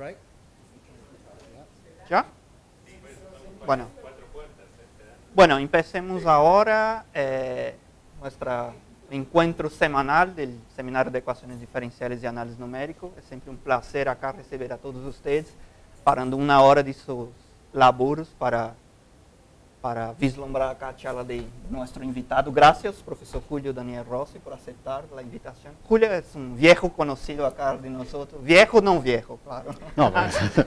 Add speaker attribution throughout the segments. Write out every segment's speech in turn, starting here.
Speaker 1: right?
Speaker 2: ¿Ya? Bueno. Bueno, empecemos ahora eh, nuestro encuentro semanal del Seminario de Ecuaciones Diferenciales y Análisis Numérico. Es siempre un placer acá recibir a todos ustedes, parando una hora de sus laburos para, para vislumbrar a charla de nuestro invitado. Gracias, profesor Julio Daniel Rossi, por aceptar la invitación. Julio es un viejo conocido acá de nosotros. Viejo, no viejo, claro.
Speaker 3: No, pues,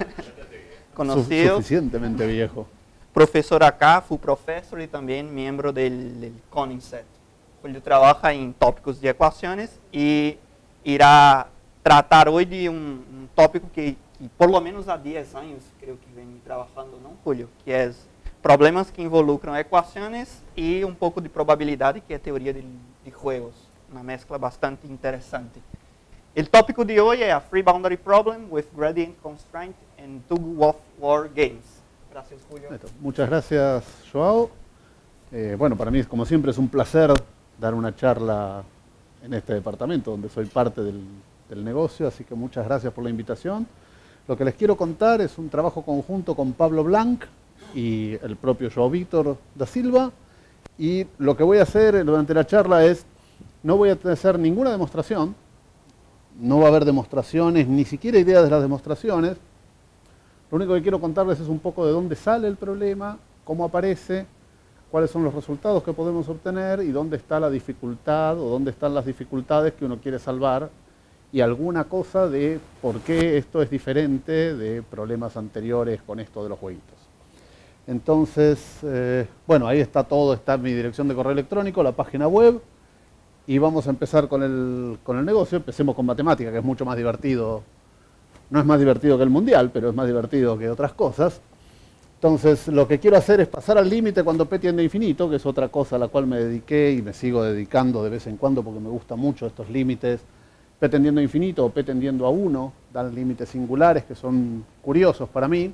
Speaker 2: conocido.
Speaker 3: suficientemente viejo.
Speaker 2: professor acá, fui professor e também membro do, do CONICET. Ele trabalha em tópicos de equações e irá tratar hoje de um, um tópico que, que, por lo menos há 10 anos, creio que vem trabalhando, não, Julio? Que é problemas que involucram equações e um pouco de probabilidade, que é teoria de, de juegos. Uma mescla bastante interessante. O tópico de hoje é a Free Boundary Problem with Gradient Constraint and Tug of War Games. Gracias, Julio.
Speaker 3: Muchas gracias, Joao. Eh, bueno, para mí, como siempre, es un placer dar una charla en este departamento, donde soy parte del, del, negocio, así que muchas gracias por la invitación. Lo que les quiero contar es un trabajo conjunto con Pablo Blanc y el propio Joao Víctor da Silva, y lo que voy a hacer durante la charla es, no voy a hacer ninguna demostración, no va a haber demostraciones, ni siquiera ideas de las demostraciones, lo único que quiero contarles es un poco de dónde sale el problema, cómo aparece, cuáles son los resultados que podemos obtener y dónde está la dificultad o dónde están las dificultades que uno quiere salvar y alguna cosa de por qué esto es diferente de problemas anteriores con esto de los jueguitos. Entonces, eh, bueno, ahí está todo, está mi dirección de correo electrónico, la página web y vamos a empezar con el, con el negocio. Empecemos con matemática, que es mucho más divertido no es más divertido que el mundial, pero es más divertido que otras cosas. Entonces, lo que quiero hacer es pasar al límite cuando P tiende a infinito, que es otra cosa a la cual me dediqué y me sigo dedicando de vez en cuando porque me gustan mucho estos límites. P tendiendo a infinito o P tendiendo a 1, dan límites singulares que son curiosos para mí,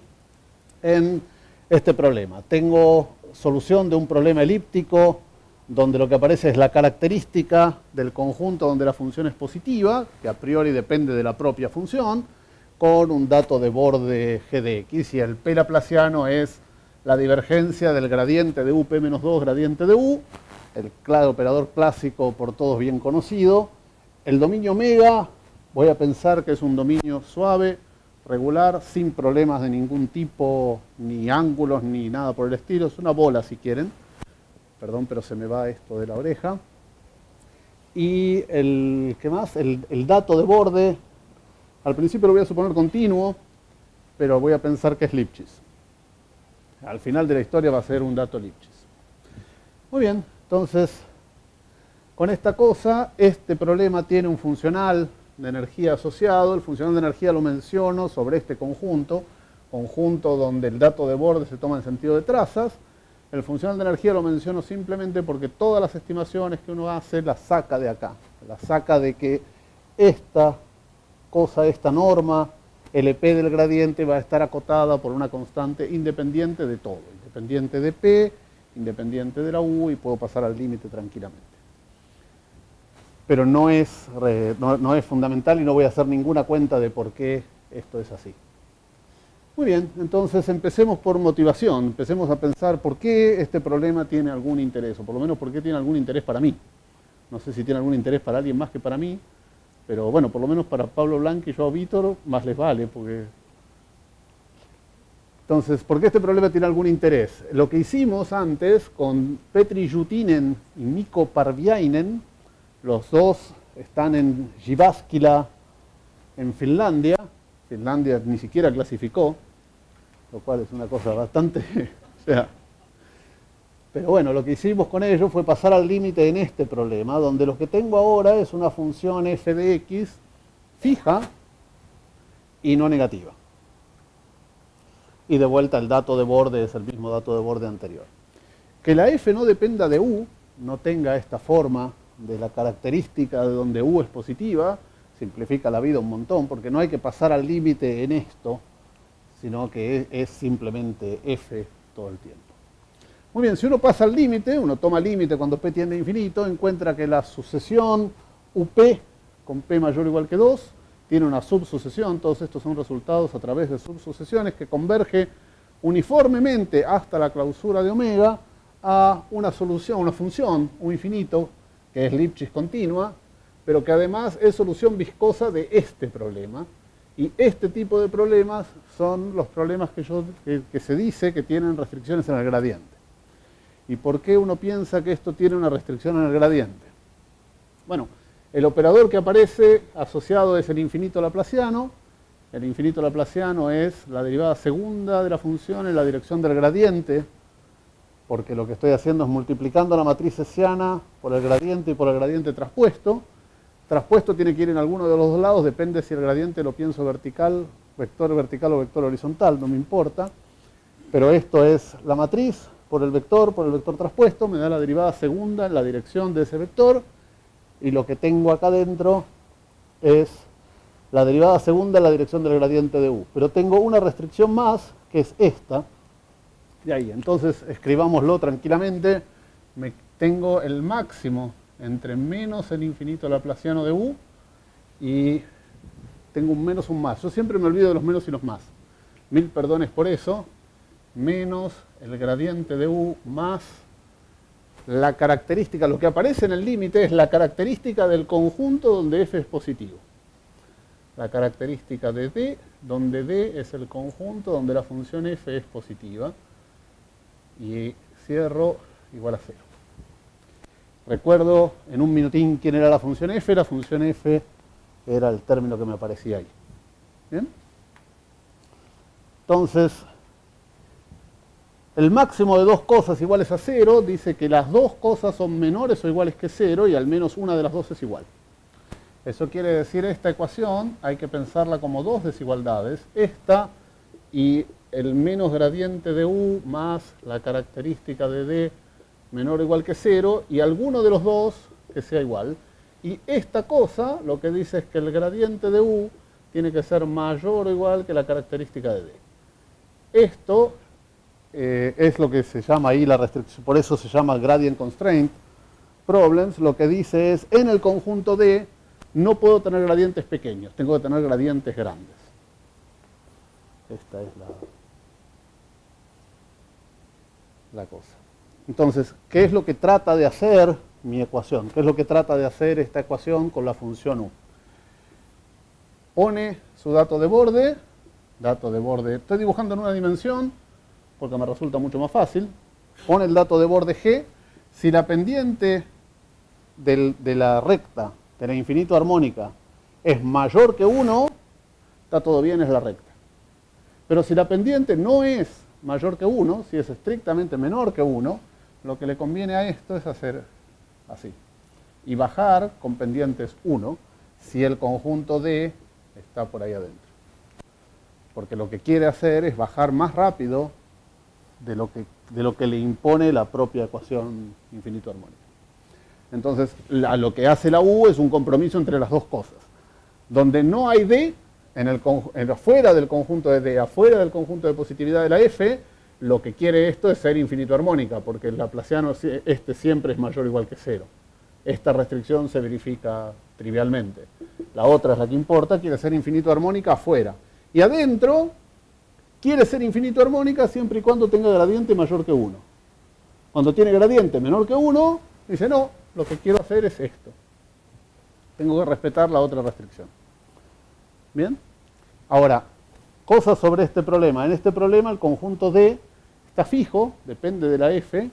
Speaker 3: este problema. Tengo solución de un problema elíptico donde lo que aparece es la característica del conjunto donde la función es positiva, que a priori depende de la propia función, con un dato de borde GDX y el P laplaciano es la divergencia del gradiente de UP menos 2 gradiente de U, el claro operador clásico por todos bien conocido. El dominio omega, voy a pensar que es un dominio suave, regular, sin problemas de ningún tipo, ni ángulos, ni nada por el estilo. Es una bola si quieren. Perdón, pero se me va esto de la oreja. Y el, ¿qué más? El, el dato de borde al principio lo voy a suponer continuo, pero voy a pensar que es Lipschitz. Al final de la historia va a ser un dato Lipschitz. Muy bien, entonces, con esta cosa, este problema tiene un funcional de energía asociado. El funcional de energía lo menciono sobre este conjunto, conjunto donde el dato de borde se toma en sentido de trazas. El funcional de energía lo menciono simplemente porque todas las estimaciones que uno hace las saca de acá. Las saca de que esta cosa esta norma, el EP del gradiente va a estar acotada por una constante independiente de todo, independiente de P, independiente de la U y puedo pasar al límite tranquilamente. Pero no es, no, es fundamental y no voy a hacer ninguna cuenta de por qué esto es así. Muy bien, entonces empecemos por motivación, empecemos a pensar por qué este problema tiene algún interés, o por lo menos por qué tiene algún interés para mí. No sé si tiene algún interés para alguien más que para mí, pero bueno, por lo menos para Pablo Blanco y yo a Víctor, más les vale, porque... Entonces, ¿por qué este problema tiene algún interés? Lo que hicimos antes con Petri Jutinen y Mikko Parviainen, los dos están en Jyväskylä, en Finlandia. Finlandia ni siquiera clasificó, lo cual es una cosa bastante... sea, pero bueno, lo que hicimos con ello fue pasar al límite en este problema, donde lo que tengo ahora es una función f de x fija y no negativa. Y de vuelta el dato de borde es el mismo dato de borde anterior. Que la f no dependa de u, no tenga esta forma de la característica de donde u es positiva, simplifica la vida un montón, porque no hay que pasar al límite en esto, sino que es simplemente f todo el tiempo. Muy bien, si uno pasa al límite, uno toma límite cuando p tiende a infinito, encuentra que la sucesión up con p mayor o igual que 2 tiene una subsucesión, todos estos son resultados a través de subsucesiones que converge uniformemente hasta la clausura de omega a una solución, una función, un infinito, que es Lipschitz continua, pero que además es solución viscosa de este problema. Y este tipo de problemas son los problemas que, yo, que, se dice que tienen restricciones en el gradiente. ¿Y por qué uno piensa que esto tiene una restricción en el gradiente? Bueno, el operador que aparece asociado es el infinito laplaciano. El infinito laplaciano es la derivada segunda de la función en la dirección del gradiente, porque lo que estoy haciendo es multiplicando la matriz hessiana por el gradiente y por el gradiente traspuesto. Traspuesto tiene que ir en alguno de los dos lados, depende si el gradiente lo pienso vertical, vector vertical o vector horizontal, no me importa. Pero esto es la matriz por el vector, por el vector traspuesto, me da la derivada segunda en la dirección de ese vector y lo que tengo acá dentro es la derivada segunda en la dirección del gradiente de u. Pero tengo una restricción más, que es esta. Y ahí, entonces escribámoslo tranquilamente. Me, tengo el máximo entre menos el infinito laplaciano de u y tengo un menos un más. Yo siempre me olvido de los menos y los más. Mil perdones por eso. Menos el gradiente de u más la característica, lo que aparece en el límite es la característica del conjunto donde f es positivo. La característica de d, donde d es el conjunto donde la función f es positiva. Y cierro igual a cero. Recuerdo en un minutín quién era la función f. La función f era el término que me aparecía ahí. ¿Bien? Entonces, el máximo de dos cosas iguales a cero dice que las dos cosas son menores o iguales que cero y al menos una de las dos es igual. Eso quiere decir esta ecuación hay que pensarla como dos desigualdades. Esta y el menos gradiente de u más la característica de d menor o igual que cero y alguno de los dos que sea igual. Y esta cosa lo que dice es que el gradiente de u tiene que ser mayor o igual que la característica de d. Esto eh, es lo que se llama ahí la restricción, por eso se llama gradient constraint problems, lo que dice es en el conjunto D no puedo tener gradientes pequeños, tengo que tener gradientes grandes. Esta es la, la cosa. Entonces, ¿qué es lo que trata de hacer mi ecuación? ¿Qué es lo que trata de hacer esta ecuación con la función U? Pone su dato de borde, dato de borde, estoy dibujando en una dimensión, porque me resulta mucho más fácil. Pone el dato de borde G. Si la pendiente de la recta, de la infinito armónica, es mayor que 1, está todo bien, es la recta. Pero si la pendiente no es mayor que 1, si es estrictamente menor que 1, lo que le conviene a esto es hacer así. Y bajar con pendientes 1 si el conjunto D está por ahí adentro. Porque lo que quiere hacer es bajar más rápido de lo que, de lo que le impone la propia ecuación infinito armónica. Entonces, lo que hace la U es un compromiso entre las dos cosas. Donde no hay D, en el, afuera del conjunto de D, afuera del conjunto de positividad de la F, lo que quiere esto es ser infinito armónica, porque el laplaciano este siempre es mayor o igual que cero. Esta restricción se verifica trivialmente. La otra es la que importa, quiere ser infinito armónica afuera. Y adentro quiere ser infinito armónica siempre y cuando tenga gradiente mayor que 1. Cuando tiene gradiente menor que 1, dice, no, lo que quiero hacer es esto. Tengo que respetar la otra restricción. ¿Bien? Ahora, cosas sobre este problema. En este problema el conjunto D está fijo, depende de la F,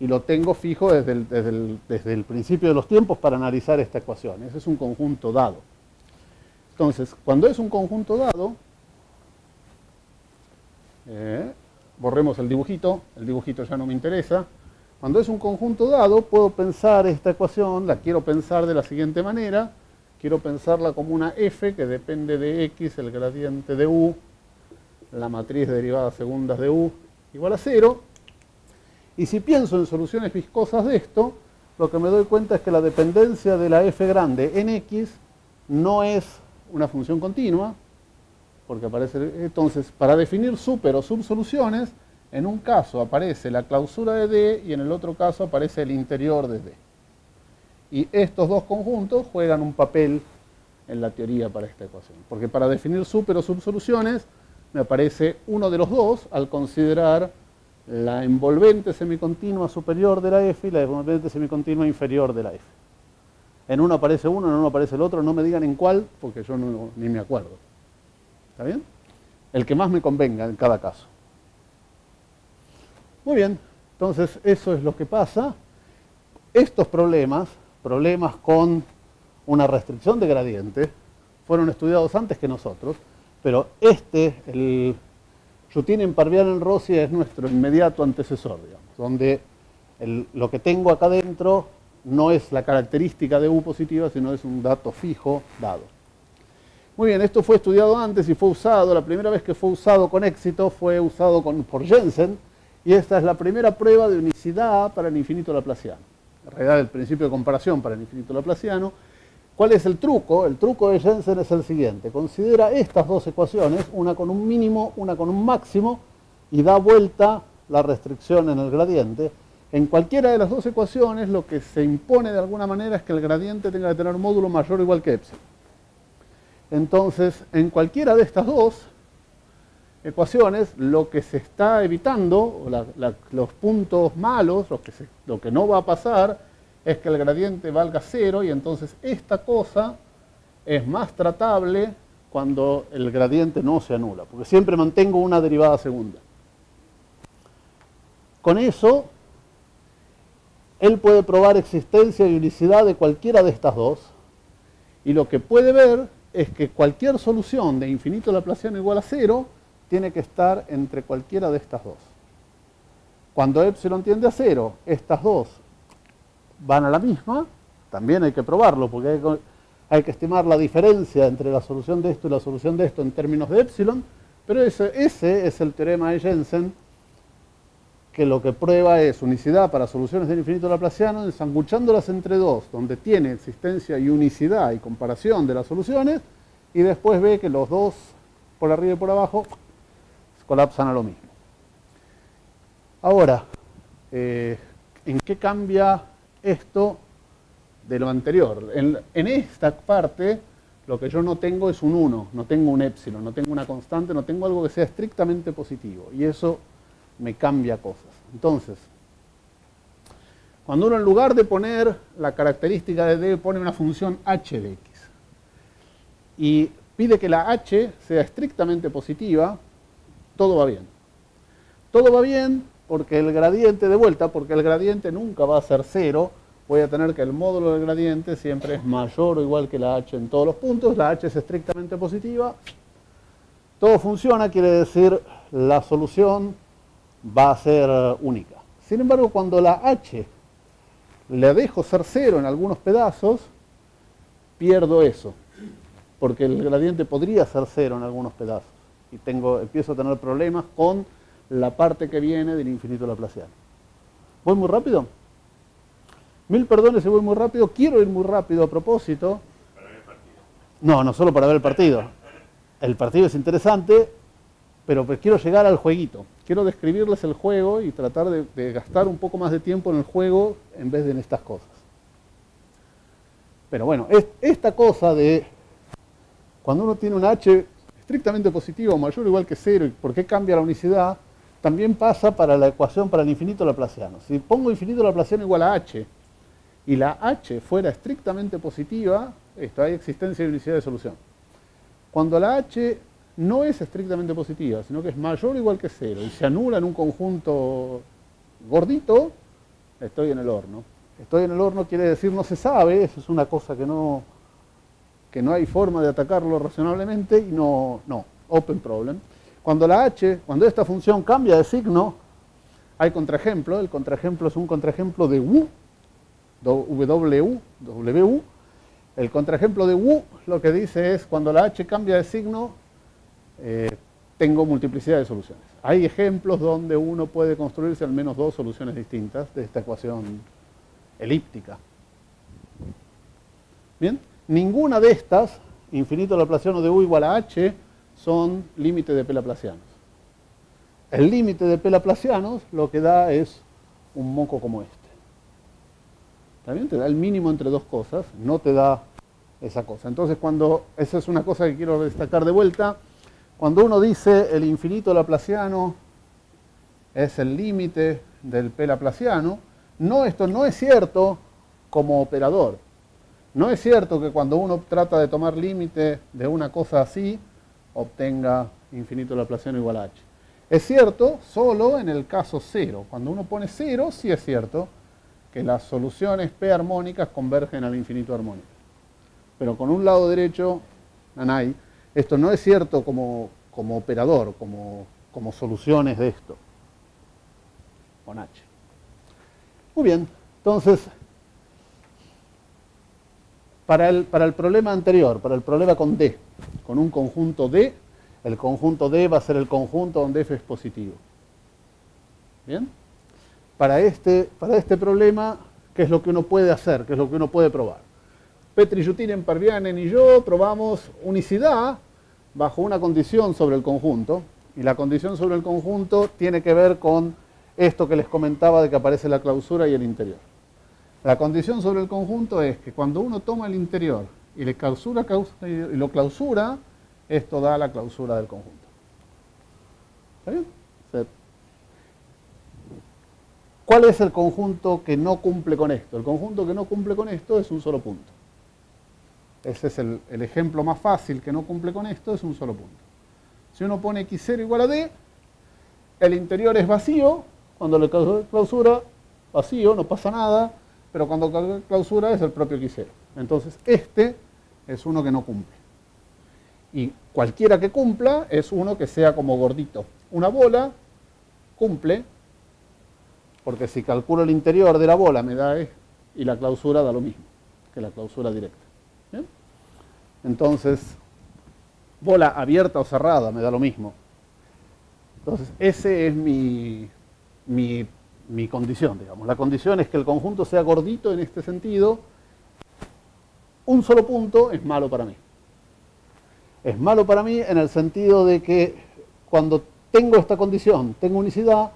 Speaker 3: y lo tengo fijo desde el, principio de los tiempos para analizar esta ecuación. Ese es un conjunto dado. Entonces, cuando es un conjunto dado, eh, borremos el dibujito, el dibujito ya no me interesa. Cuando es un conjunto dado, puedo pensar esta ecuación, la quiero pensar de la siguiente manera. Quiero pensarla como una f que depende de x, el gradiente de u, la matriz de derivadas segundas de u, igual a cero. Y si pienso en soluciones viscosas de esto, lo que me doy cuenta es que la dependencia de la f grande en x no es una función continua, porque aparece, entonces, para definir super o subsoluciones, en un caso aparece la clausura de D y en el otro caso aparece el interior de D. Y estos dos conjuntos juegan un papel en la teoría para esta ecuación. Porque para definir super o subsoluciones me aparece uno de los dos al considerar la envolvente semicontinua superior de la F y la envolvente semicontinua inferior de la F. En uno aparece uno, en uno aparece el otro, no me digan en cuál, porque yo ni me acuerdo. ¿Está bien? El que más me convenga en cada caso. Muy bien, entonces eso es lo que pasa. Estos problemas, problemas con una restricción de gradiente, fueron estudiados antes que nosotros, pero este, el Routine impervial en Rossi, es nuestro inmediato antecesor, digamos, donde lo que tengo acá dentro no es la característica de U positiva, sino es un dato fijo dado. Muy bien, esto fue estudiado antes y fue usado, la primera vez que fue usado con éxito fue usado por Jensen, y esta es la primera prueba de unicidad para el infinito laplaciano. Realidad, el principio de comparación para el infinito laplaciano, ¿Cuál es el truco? El truco de Jensen es el siguiente. Considera estas dos ecuaciones, una con un mínimo, una con un máximo, y da vuelta la restricción en el gradiente. En cualquiera de las dos ecuaciones lo que se impone de alguna manera es que el gradiente tenga que tener un módulo mayor o igual que epsilon. Entonces, en cualquiera de estas dos ecuaciones, lo que se está evitando, los puntos malos, lo que, lo que no va a pasar, es que el gradiente valga cero y entonces esta cosa es más tratable cuando el gradiente no se anula, porque siempre mantengo una derivada segunda. Con eso, él puede probar existencia y unicidad de cualquiera de estas dos, y lo que puede ver es que cualquier solución de infinito laplaciano igual a cero tiene que estar entre cualquiera de estas dos. Cuando epsilon tiende a cero, estas dos van a la misma, también hay que probarlo, porque hay que, estimar la diferencia entre la solución de esto y la solución de esto en términos de epsilon, pero ese, es el teorema de Jensen, que lo que prueba es unicidad para soluciones del infinito laplaciano, ensanguchándolas entre dos, donde tiene existencia y unicidad y comparación de las soluciones, y después ve que los dos, por arriba y por abajo, colapsan a lo mismo. Ahora, eh, ¿en qué cambia esto de lo anterior. En, esta parte lo que yo no tengo es un 1, no tengo un epsilon, no tengo una constante, no tengo algo que sea estrictamente positivo. Y eso me cambia cosas. Entonces, cuando uno en lugar de poner la característica de D pone una función h de x y pide que la h sea estrictamente positiva, todo va bien. Todo va bien porque el gradiente de vuelta, porque el gradiente nunca va a ser cero, voy a tener que el módulo del gradiente siempre es mayor o igual que la h en todos los puntos, la h es estrictamente positiva, todo funciona, quiere decir la solución va a ser única. Sin embargo, cuando la h le dejo ser cero en algunos pedazos, pierdo eso, porque el gradiente podría ser cero en algunos pedazos y tengo, empiezo a tener problemas con la parte que viene del infinito laplaciano. ¿Voy muy rápido? Mil perdones si voy muy rápido. Quiero ir muy rápido a propósito. Para ver el partido. No, no solo para ver el partido. El partido es interesante, pero pues quiero llegar al jueguito. Quiero describirles el juego y tratar de, de gastar un poco más de tiempo en el juego en vez de en estas cosas. Pero bueno, esta cosa de cuando uno tiene un H estrictamente positivo, mayor o igual que cero, y por qué cambia la unicidad, también pasa para la ecuación para el infinito laplaciano. Si pongo infinito laplaciano igual a h y la h fuera estrictamente positiva, esto hay existencia y unicidad de solución. Cuando la h no es estrictamente positiva, sino que es mayor o igual que cero y se anula en un conjunto gordito, estoy en el horno. Estoy en el horno quiere decir no se sabe, eso es una cosa que no, que no hay forma de atacarlo razonablemente y no, no, open problem. Cuando la h, cuando esta función cambia de signo, hay contraejemplo. El contraejemplo es un contraejemplo de u, w, w. El contraejemplo de u lo que dice es cuando la h cambia de signo, eh, tengo multiplicidad de soluciones. Hay ejemplos donde uno puede construirse al menos dos soluciones distintas de esta ecuación elíptica. Bien, ninguna de estas, infinito laplaciano de u igual a h, son límites de pelaplacianos. El límite de pelaplacianos lo que da es un moco como este. También te da el mínimo entre dos cosas, no te da esa cosa. Entonces, cuando, esa es una cosa que quiero destacar de vuelta, cuando uno dice el infinito laplaciano es el límite del P laplaciano, no, esto no es cierto como operador. No es cierto que cuando uno trata de tomar límite de una cosa así, obtenga infinito laplaciano igual a h. Es cierto solo en el caso cero. Cuando uno pone cero, sí es cierto que las soluciones P armónicas convergen al infinito armónico. Pero con un lado derecho, nanay, esto no es cierto como, como operador, como, como soluciones de esto. Con H. Muy bien, entonces, para el, problema anterior, para el problema con D, con un conjunto D, el conjunto D va a ser el conjunto donde F es positivo. ¿Bien? Para este, para este problema, ¿qué es lo que uno puede hacer? ¿Qué es lo que uno puede probar? Petri, Jutinen, Parvianen y yo probamos unicidad bajo una condición sobre el conjunto. Y la condición sobre el conjunto tiene que ver con esto que les comentaba de que aparece la clausura y el interior. La condición sobre el conjunto es que cuando uno toma el interior y, le clausura, lo clausura, esto da la clausura del conjunto. ¿Está bien? ¿Cuál es el conjunto que no cumple con esto? El conjunto que no cumple con esto es un solo punto. Ese es el, el ejemplo más fácil que no cumple con esto, es un solo punto. Si uno pone x0 igual a d, el interior es vacío, cuando le clausura, vacío, no pasa nada, pero cuando clausura es el propio x0. Entonces, este es uno que no cumple. Y cualquiera que cumpla es uno que sea como gordito. Una bola cumple, porque si calculo el interior de la bola me da e, y la clausura da lo mismo que la clausura directa. Entonces, bola abierta o cerrada me da lo mismo. Entonces, ese es mi, mi, mi condición, digamos. La condición es que el conjunto sea gordito en este sentido. Un solo punto es malo para mí. Es malo para mí en el sentido de que cuando tengo esta condición, tengo unicidad,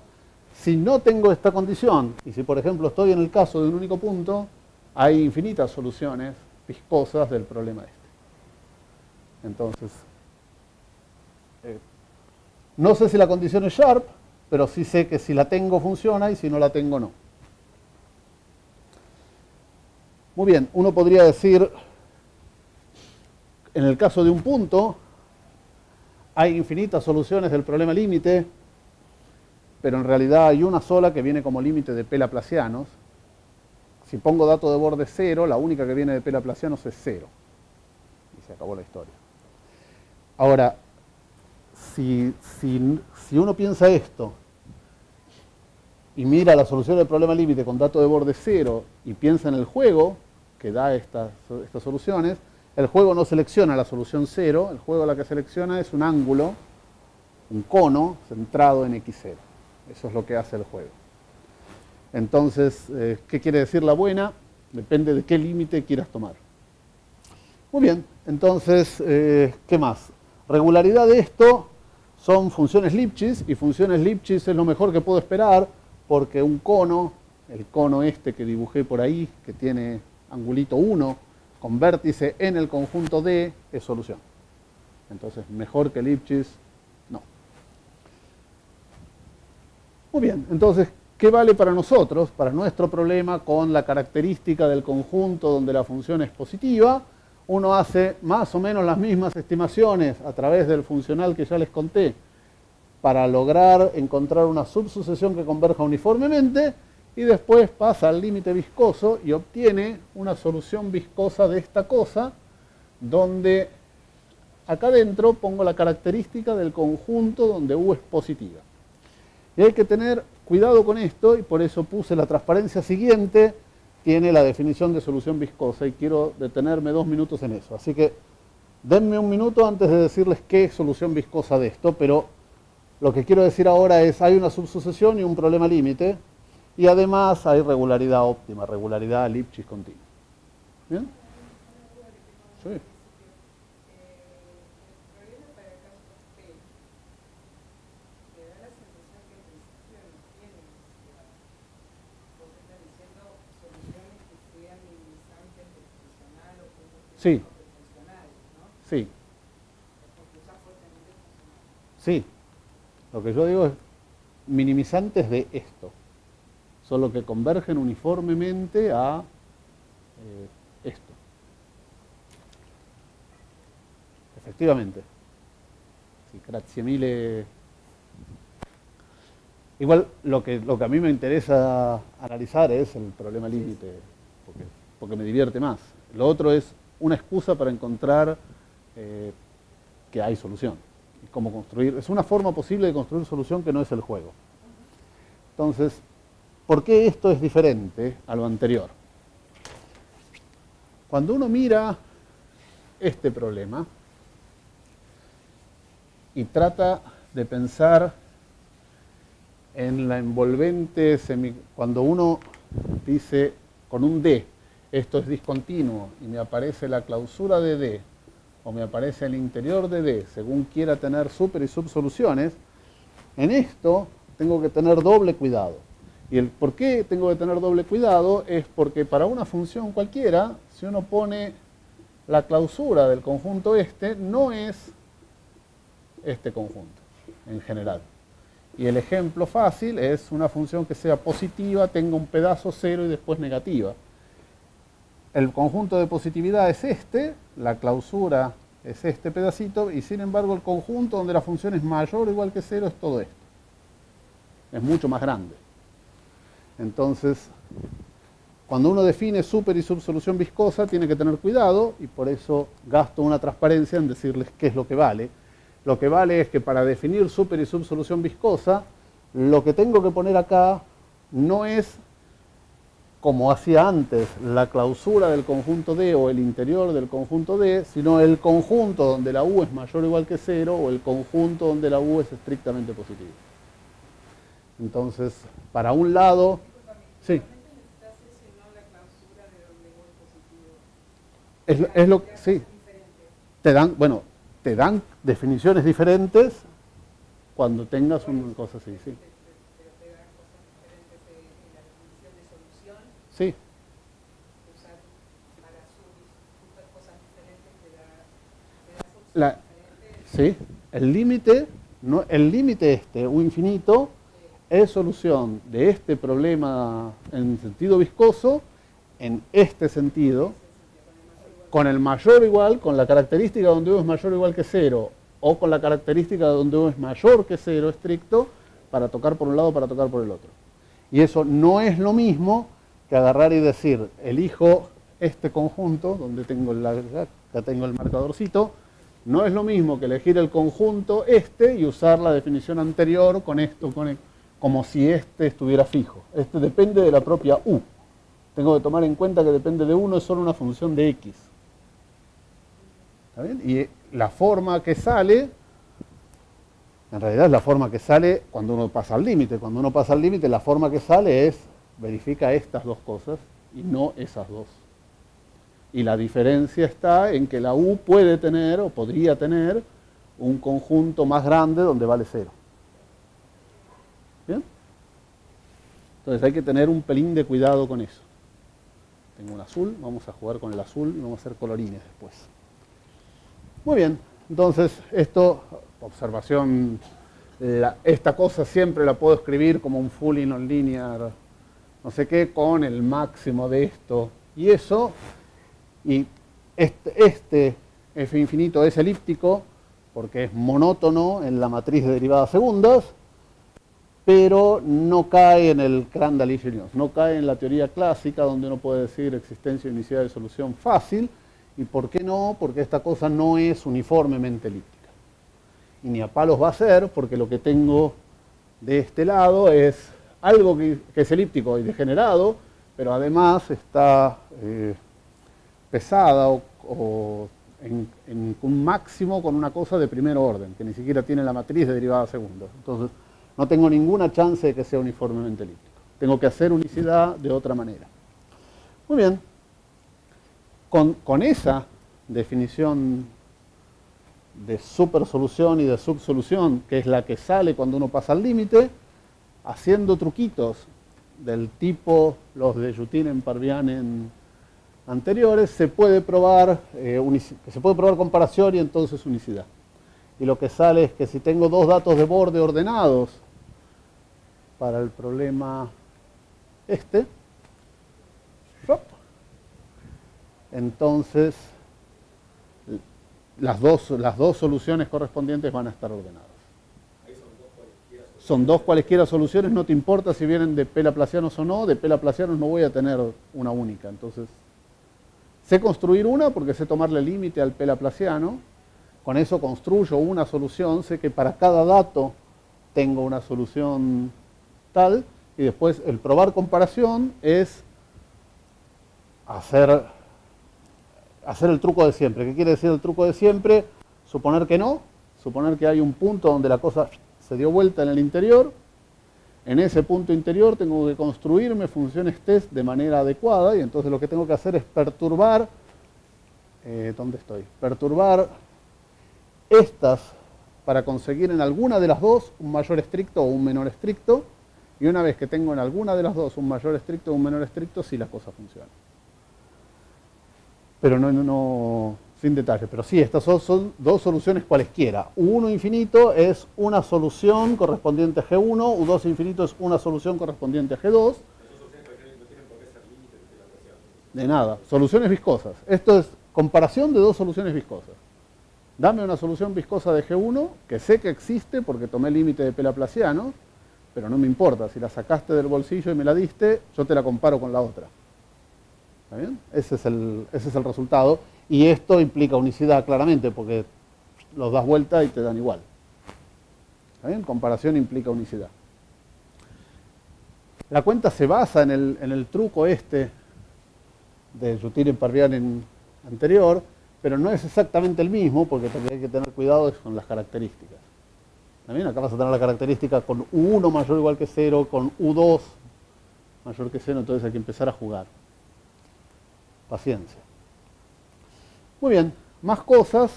Speaker 3: si no tengo esta condición, y si por ejemplo estoy en el caso de un único punto, hay infinitas soluciones viscosas del problema este. Entonces, eh, no sé si la condición es sharp, pero sí sé que si la tengo funciona y si no la tengo no. Muy bien, uno podría decir, en el caso de un punto, hay infinitas soluciones del problema límite, pero en realidad hay una sola que viene como límite de P laplacianos. Si pongo dato de borde cero, la única que viene de P laplacianos es cero. Y se acabó la historia. Ahora, si, si uno piensa esto y mira la solución del problema límite con dato de borde cero y piensa en el juego que da estas, estas soluciones, el juego no selecciona la solución cero, el juego la que selecciona es un ángulo, un cono centrado en x0. Eso es lo que hace el juego. Entonces, eh, ¿qué quiere decir la buena? Depende de qué límite quieras tomar. Muy bien, entonces, eh, ¿qué más? Regularidad de esto son funciones Lipschitz y funciones Lipschitz es lo mejor que puedo esperar porque un cono, el cono este que dibujé por ahí, que tiene angulito 1 con vértice en el conjunto D, es solución. Entonces, mejor que Lipschitz, no. Muy bien, entonces, ¿qué vale para nosotros, para nuestro problema con la característica del conjunto donde la función es positiva? Uno hace más o menos las mismas estimaciones a través del funcional que ya les conté para lograr encontrar una subsucesión que converja uniformemente y después pasa al límite viscoso y obtiene una solución viscosa de esta cosa donde acá adentro pongo la característica del conjunto donde U es positiva. Y hay que tener cuidado con esto y por eso puse la transparencia siguiente tiene la definición de solución viscosa y quiero detenerme dos minutos en eso. Así que denme un minuto antes de decirles qué solución viscosa de esto, pero lo que quiero decir ahora es hay una subsucesión y un problema límite y además hay regularidad óptima, regularidad Lipschitz continua. ¿Bien? Sí. Sí. Sí. Sí. Lo que yo digo es minimizantes de esto. Solo que convergen uniformemente a eh, esto. Efectivamente. Sí, grazie mille. Igual lo que, lo que a mí me interesa analizar es el problema límite, porque, porque me divierte más. Lo otro es una excusa para encontrar eh, que hay solución. Cómo construir. Es una forma posible de construir solución que no es el juego. Entonces, ¿por qué esto es diferente a lo anterior? Cuando uno mira este problema y trata de pensar en la envolvente, semi, cuando uno dice con un D, esto es discontinuo y me aparece la clausura de D o me aparece el interior de D, según quiera tener super y subsoluciones, en esto tengo que tener doble cuidado. Y el por qué tengo que tener doble cuidado es porque para una función cualquiera, si uno pone la clausura del conjunto este, no es este conjunto en general. Y el ejemplo fácil es una función que sea positiva, tenga un pedazo cero y después negativa. El conjunto de positividad es este, la clausura es este pedacito, y sin embargo el conjunto donde la función es mayor o igual que cero es todo esto. Es mucho más grande. Entonces, cuando uno define super y subsolución viscosa, tiene que tener cuidado, y por eso gasto una transparencia en decirles qué es lo que vale lo que vale es que para definir super y subsolución viscosa, lo que tengo que poner acá no es como hacía antes la clausura del conjunto D o el interior del conjunto D, sino el conjunto donde la U es mayor o igual que cero o el conjunto donde la U es estrictamente positiva. Entonces, para un lado, sí. Es, es lo que, sí. Te dan, bueno, te dan definiciones diferentes cuando tengas una cosa así, sí. Sí. La, sí, el límite, no, el límite este, U infinito, es solución de este problema en sentido viscoso, en este sentido, con el mayor igual, con la característica donde U es mayor o igual que cero, o con la característica donde U es mayor que cero estricto, para tocar por un lado, para tocar por el otro. Y eso no es lo mismo que agarrar y decir, elijo este conjunto, donde tengo, la, tengo el marcadorcito, no es lo mismo que elegir el conjunto este y usar la definición anterior con esto, con como si este estuviera fijo. Este depende de la propia U. Tengo que tomar en cuenta que depende de uno, es solo una función de X. Y la forma que sale, en realidad es la forma que sale cuando uno pasa al límite. Cuando uno pasa al límite, la forma que sale es, verifica estas dos cosas y no esas dos. Y la diferencia está en que la U puede tener o podría tener un conjunto más grande donde vale cero. ¿Bien? Entonces hay que tener un pelín de cuidado con eso. Tengo un azul, vamos a jugar con el azul y vamos a hacer colorines después. Muy bien, entonces esto, observación, esta cosa siempre la puedo escribir como un fully nonlinear, no sé qué, con el máximo de esto y eso, y este, este f infinito es elíptico porque es monótono en la matriz de derivadas segundas, pero no cae en el crandall no cae en la teoría clásica donde uno puede decir existencia inicial de solución fácil, ¿Y por qué no? Porque esta cosa no es uniformemente elíptica. Y ni a palos va a ser, porque lo que tengo de este lado es algo que, es elíptico y degenerado, pero además está eh, pesada o, en, un máximo con una cosa de primer orden, que ni siquiera tiene la matriz de derivada segunda. Entonces, no tengo ninguna chance de que sea uniformemente elíptico. Tengo que hacer unicidad de otra manera. Muy bien, con, esa definición de supersolución y de subsolución, que es la que sale cuando uno pasa al límite, haciendo truquitos del tipo los de Jutin en Parvianen anteriores, se puede probar, eh, se puede probar comparación y entonces unicidad. Y lo que sale es que si tengo dos datos de borde ordenados para el problema este, entonces las dos, las dos soluciones correspondientes van a estar ordenadas. Son dos cualesquiera soluciones, no te importa si vienen de pelaplacianos o no, de pelaplacianos no voy a tener una única. Entonces, sé construir una porque sé tomarle límite al pelaplaciano, con eso construyo una solución, sé que para cada dato tengo una solución tal, y después el probar comparación es hacer hacer el truco de siempre. ¿Qué quiere decir el truco de siempre? Suponer que no, suponer que hay un punto donde la cosa se dio vuelta en el interior. En ese punto interior tengo que construirme funciones test de manera adecuada y entonces lo que tengo que hacer es perturbar, eh, ¿dónde estoy? Perturbar estas para conseguir en alguna de las dos un mayor estricto o un menor estricto y una vez que tengo en alguna de las dos un mayor estricto o un menor estricto, sí la cosa funciona pero no, no, sin detalle. Pero sí, estas son, dos soluciones cualesquiera. U1 infinito es una solución correspondiente a G1, U2 infinito es una solución correspondiente a G2. De nada, soluciones viscosas. Esto es comparación de dos soluciones viscosas. Dame una solución viscosa de G1, que sé que existe porque tomé límite de Pelaplaciano, pero no me importa, si la sacaste del bolsillo y me la diste, yo te la comparo con la otra. Ese es, el, ese es el resultado. Y esto implica unicidad claramente, porque los das vuelta y te dan igual. ¿Está Comparación implica unicidad. La cuenta se basa en el, truco este de Jutir en anterior, pero no es exactamente el mismo, porque hay que tener cuidado con las características. Acá vas a tener la característica con U1 mayor o igual que 0, con U2 mayor que 0, entonces hay que empezar a jugar. Paciencia. Muy bien, más cosas,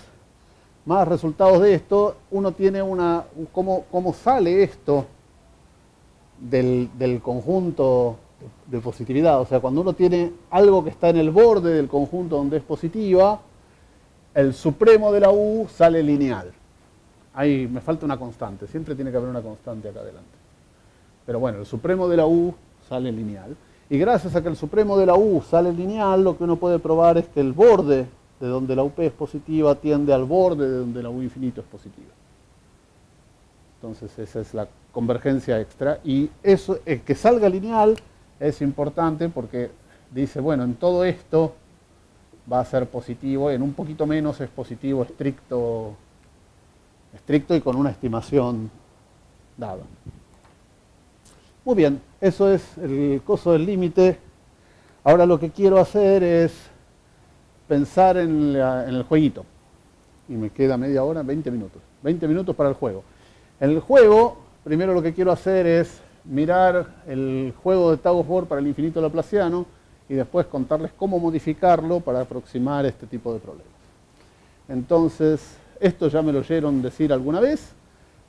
Speaker 3: más resultados de esto. Uno tiene una, cómo, cómo sale esto del, conjunto de positividad. O sea, cuando uno tiene algo que está en el borde del conjunto donde es positiva, el supremo de la U sale lineal. Ahí me falta una constante, siempre tiene que haber una constante acá adelante. Pero bueno, el supremo de la U sale lineal. Y gracias a que el supremo de la U sale lineal, lo que uno puede probar es que el borde de donde la UP es positiva tiende al borde de donde la U infinito es positiva. Entonces esa es la convergencia extra. Y eso, el que salga lineal es importante porque dice, bueno, en todo esto va a ser positivo, en un poquito menos es positivo estricto, estricto y con una estimación dada. Muy bien, eso es el coso del límite. Ahora lo que quiero hacer es pensar en, el jueguito. Y me queda media hora, 20 minutos. 20 minutos para el juego. En el juego, primero lo que quiero hacer es mirar el juego de Tag of War para el infinito laplaciano y después contarles cómo modificarlo para aproximar este tipo de problemas. Entonces, esto ya me lo oyeron decir alguna vez,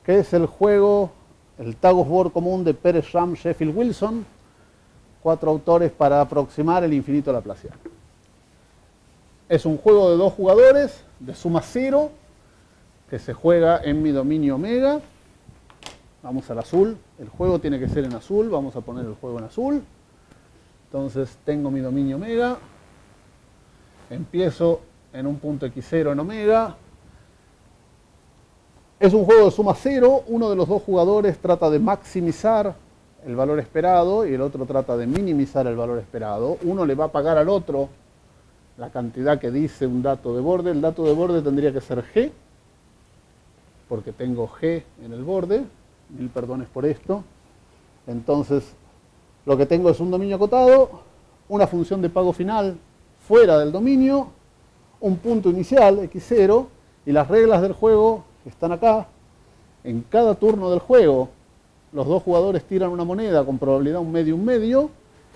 Speaker 3: que es el juego el Tag of War común de Pérez Ram, Sheffield Wilson, cuatro autores para aproximar el infinito laplaciano. Es un juego de dos jugadores, de suma cero, que se juega en mi dominio omega. Vamos al azul, el juego tiene que ser en azul, vamos a poner el juego en azul. Entonces tengo mi dominio omega, empiezo en un punto x0 en omega, es un juego de suma cero, uno de los dos jugadores trata de maximizar el valor esperado y el otro trata de minimizar el valor esperado. Uno le va a pagar al otro la cantidad que dice un dato de borde. El dato de borde tendría que ser G, porque tengo G en el borde. Mil perdones por esto. Entonces, lo que tengo es un dominio acotado, una función de pago final fuera del dominio, un punto inicial, x0, y las reglas del juego que están acá, en cada turno del juego, los dos jugadores tiran una moneda con probabilidad un medio, un medio,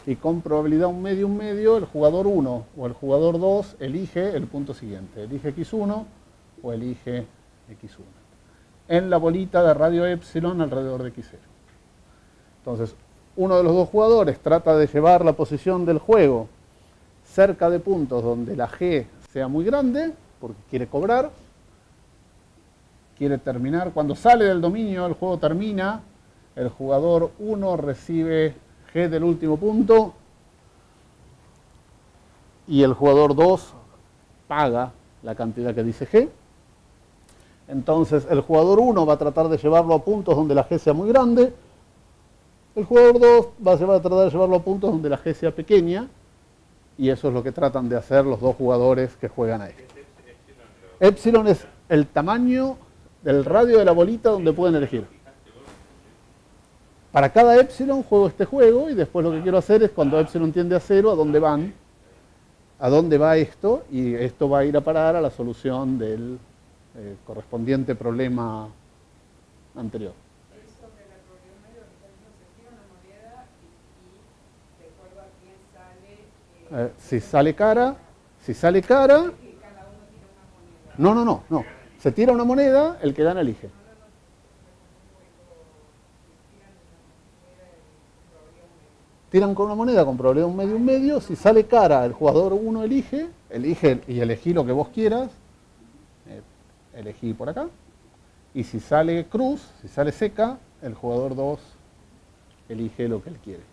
Speaker 3: y con probabilidad un medio, un medio, el jugador 1 o el jugador 2 elige el punto siguiente, elige x1 o elige x1. En la bolita de radio epsilon alrededor de x0. Entonces, uno de los dos jugadores trata de llevar la posición del juego cerca de puntos donde la G sea muy grande, porque quiere cobrar, quiere terminar. Cuando sale del dominio, el juego termina, el jugador 1 recibe G del último punto y el jugador 2 paga la cantidad que dice G. Entonces el jugador 1 va a tratar de llevarlo a puntos donde la G sea muy grande. El jugador 2 va a, tratar de llevarlo a puntos donde la G sea pequeña. Y eso es lo que tratan de hacer los dos jugadores que juegan ahí. Epsilon es el tamaño del radio de la bolita donde pueden elegir. Para cada epsilon juego este juego y después lo que quiero hacer es cuando epsilon tiende a cero, a dónde van, a dónde va esto y esto va a ir a parar a la solución del eh, correspondiente problema anterior. Eh, si sale cara, si sale cara, no, no, no, no. Se tira una moneda, el que gana elige. Tiran con una moneda con probabilidad un medio, un medio. Si sale cara, el jugador uno elige, elige y elegí lo que vos quieras. Eh, elegí por acá. Y si sale cruz, si sale seca, el jugador 2 elige lo que él quiere.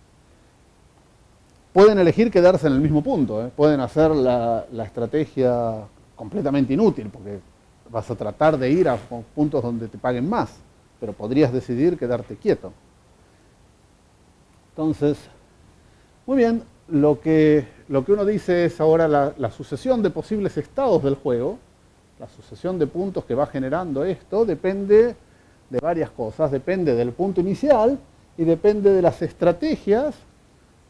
Speaker 3: Pueden elegir quedarse en el mismo punto, ¿eh? pueden hacer la, la, estrategia completamente inútil, porque vas a tratar de ir a puntos donde te paguen más, pero podrías decidir quedarte quieto. Entonces, muy bien, lo que, lo que uno dice es ahora la, sucesión de posibles estados del juego, la sucesión de puntos que va generando esto, depende de varias cosas, depende del punto inicial y depende de las estrategias